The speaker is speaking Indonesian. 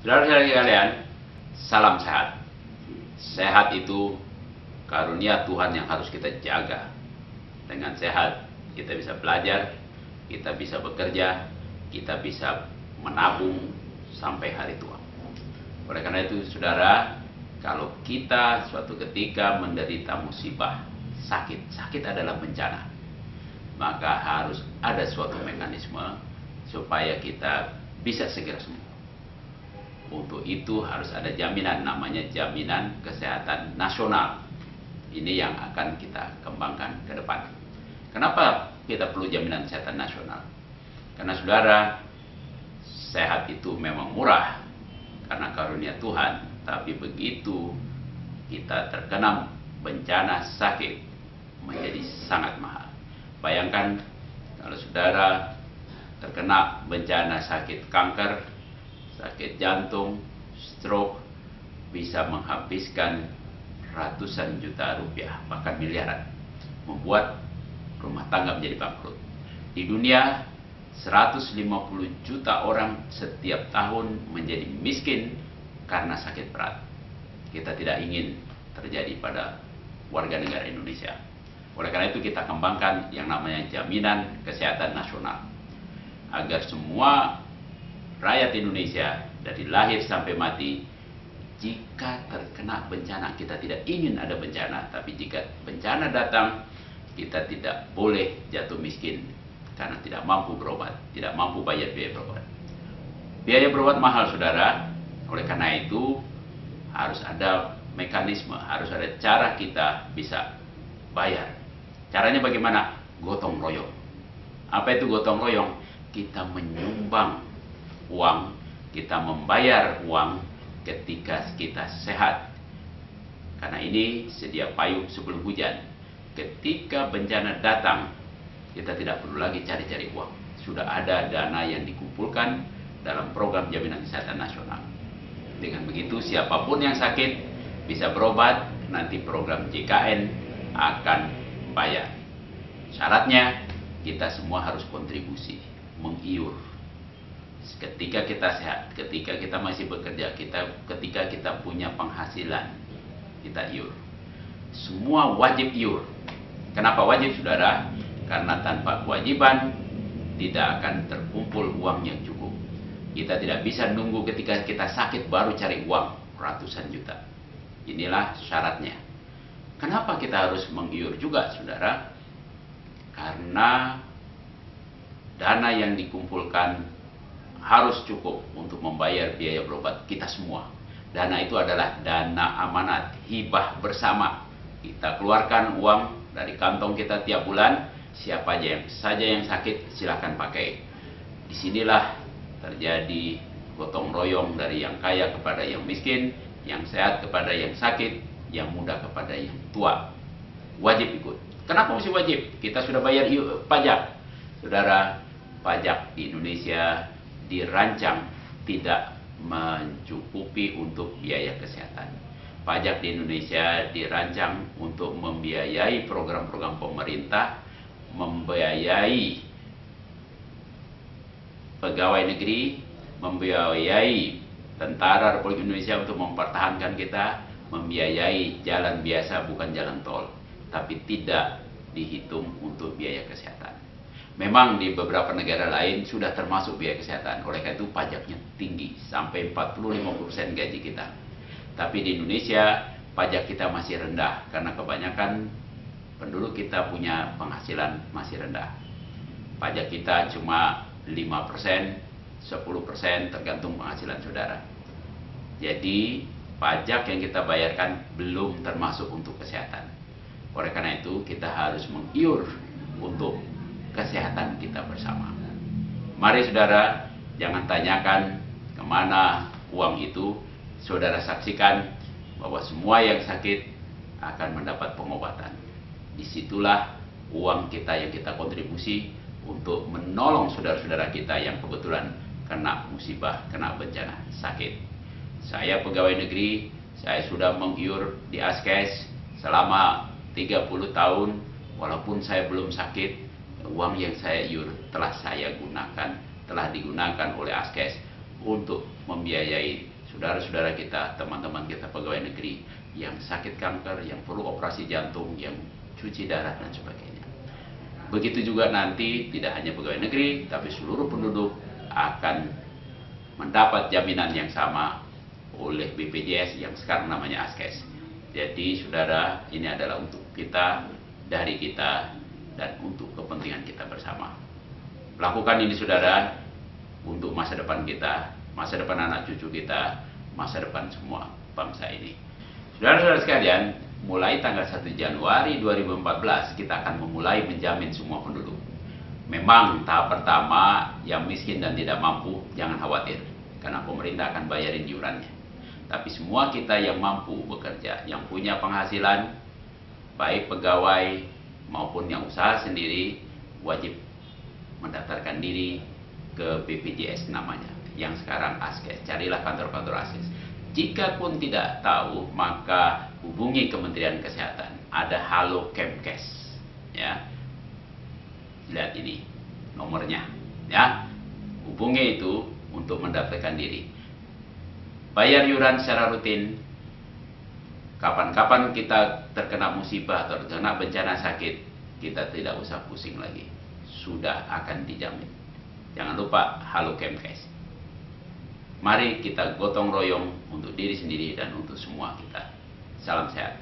Saudara-saudara sekalian, salam sehat. Sehat itu karunia Tuhan yang harus kita jaga. Dengan sehat, kita bisa belajar, kita bisa bekerja, kita bisa menabung sampai hari tua. Oleh karena itu, saudara, kalau kita suatu ketika menderita musibah, sakit, sakit adalah bencana, maka harus ada suatu mekanisme supaya kita bisa segera sembuh. Untuk itu harus ada jaminan namanya jaminan kesehatan nasional. Ini yang akan kita kembangkan ke depan. Kenapa kita perlu jaminan kesehatan nasional? Karena saudara, sehat itu memang murah karena karunia Tuhan, tapi begitu kita terkena bencana sakit menjadi sangat mahal. Bayangkan kalau saudara terkena bencana sakit kanker, sakit jantung, stroke, bisa menghabiskan ratusan juta rupiah, bahkan miliaran. Membuat rumah tangga menjadi bangkrut. Di dunia, 150 juta orang setiap tahun menjadi miskin karena sakit berat. Kita tidak ingin terjadi pada warga negara Indonesia. Oleh karena itu kita kembangkan yang namanya jaminan kesehatan nasional agar semua rakyat Indonesia dari lahir sampai mati jika terkena bencana kita tidak ingin ada bencana tapi jika bencana datang kita tidak boleh jatuh miskin karena tidak mampu berobat tidak mampu bayar biaya berobat. Biaya berobat mahal saudara. Oleh karena itu harus ada mekanisme harus ada cara kita bisa bayar. Caranya bagaimana? Gotong royong. Apa itu gotong royong? Kita menyumbang uang, kita membayar uang ketika kita sehat. Karena ini sedia payung sebelum hujan. Ketika bencana datang, kita tidak perlu lagi cari-cari uang. Sudah ada dana yang dikumpulkan dalam program jaminan kesehatan nasional. Dengan begitu siapa pun yang sakit bisa berobat, nanti program JKN akan bayar. Syaratnya kita semua harus kontribusi mengiur. Ketika kita sehat, ketika kita masih bekerja, kita ketika kita punya penghasilan, kita iur. Semua wajib iur. Kenapa wajib saudara? Karena tanpa kewajiban tidak akan terkumpul uang yang cukup. Kita tidak bisa nunggu ketika kita sakit baru cari uang ratusan juta. Inilah syaratnya. Kenapa kita harus mengiur juga saudara? Karena dana yang dikumpulkan harus cukup untuk membayar biaya berobat kita semua. Dana itu adalah dana amanat, hibah bersama. Kita keluarkan uang dari kantong kita tiap bulan, siapa aja yang saja yang sakit silahkan pakai. Di sinilah terjadi gotong royong dari yang kaya kepada yang miskin, yang sehat kepada yang sakit, yang muda kepada yang tua. Wajib ikut. Kenapa mesti wajib? Kita sudah bayar pajak. Saudara, pajak di Indonesia dirancang tidak mencukupi untuk biaya kesehatan. Pajak di Indonesia dirancang untuk membiayai program-program pemerintah, membiayai pegawai negeri, membiayai tentara Republik Indonesia untuk mempertahankan kita, membiayai jalan biasa bukan jalan tol, tapi tidak dihitung untuk biaya kesehatan. Memang di beberapa negara lain sudah termasuk biaya kesehatan. Oleh karena itu pajaknya tinggi sampai 40-50% gaji kita. Tapi di Indonesia pajak kita masih rendah karena kebanyakan penduduk kita punya penghasilan masih rendah. Pajak kita cuma 5%, 10% tergantung penghasilan saudara. Jadi pajak yang kita bayarkan belum termasuk untuk kesehatan. Oleh karena itu kita harus mengiur untuk kesehatan kita bersama. Mari saudara, jangan tanyakan ke mana uang itu. Saudara saksikan bahwa semua yang sakit akan mendapat pengobatan. Di situlah uang kita yang kita kontribusi untuk menolong saudara-saudara kita yang kebetulan kena musibah, kena bencana, sakit. Saya pegawai negeri, saya sudah mengiur di Askes selama 30 tahun, walaupun saya belum sakit, uang yang saya iur telah saya gunakan, telah digunakan oleh Askes untuk membiayai saudara-saudara kita, teman-teman kita pegawai negeri yang sakit kanker, yang perlu operasi jantung, yang cuci darah dan sebagainya. Begitu juga nanti tidak hanya pegawai negeri, tapi seluruh penduduk akan mendapat jaminan yang sama oleh BPJS yang sekarang namanya ASKES. Jadi saudara, ini adalah untuk kita, dari kita, dan untuk kepentingan kita bersama. Lakukan ini saudara, untuk masa depan kita, masa depan anak cucu kita, masa depan semua bangsa ini. Saudara-saudara sekalian, mulai tanggal 1 Januari 2014 kita akan memulai menjamin semua penduduk. Memang tahap pertama yang miskin dan tidak mampu jangan khawatir karena pemerintah akan bayarin iurannya. Tapi semua kita yang mampu bekerja, yang punya penghasilan baik pegawai maupun yang usaha sendiri wajib mendaftarkan diri ke BPJS namanya yang sekarang ASKES. Carilah kantor-kantor ASKES. Jika pun tidak tahu, maka hubungi Kementerian Kesehatan. Ada Halo Kemkes. Ya. Lihat ini nomornya. Ya. Hubungi itu untuk mendaftarkan diri. Bayar yuran secara rutin. Kapan-kapan kita terkena musibah atau terkena bencana sakit, kita tidak usah pusing lagi. Sudah akan dijamin. Jangan lupa Halo Kemkes. Mari kita gotong royong untuk diri sendiri dan untuk semua kita. Salam sehat.